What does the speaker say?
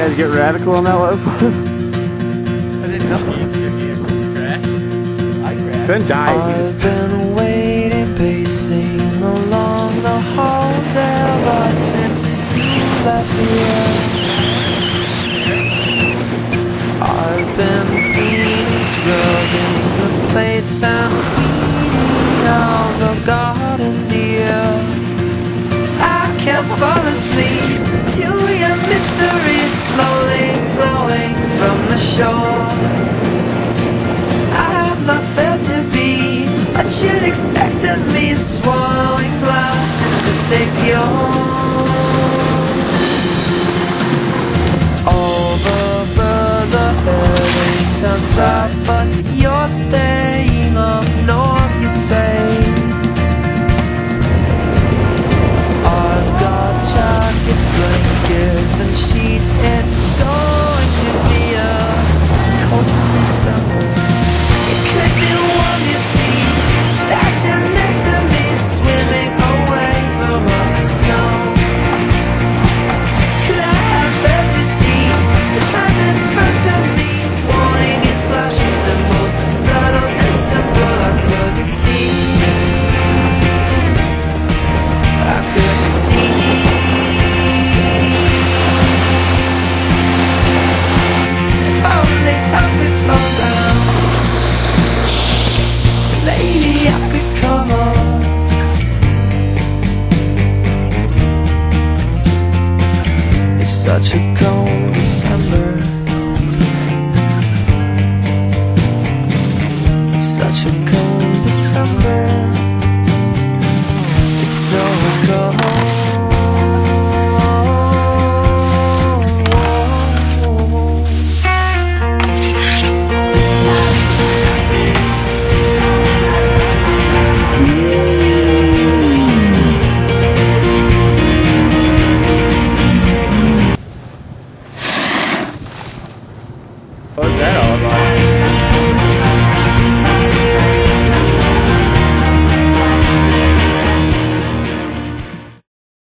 guys get radical on that last one? I didn't know. Ben died. He I've just, been waiting, pacing along the halls ever since you left here. I've been cleaning, scrubbing the plates and weeding out the garden dear. I can't fall asleep till your mystery slowly glowing from the shore. I have not failed to be what you'd expect of me, swallowing glass just to stay pure. All the birds are heading down south, but you're staying up north, you say. Such a cold December. What's that all about?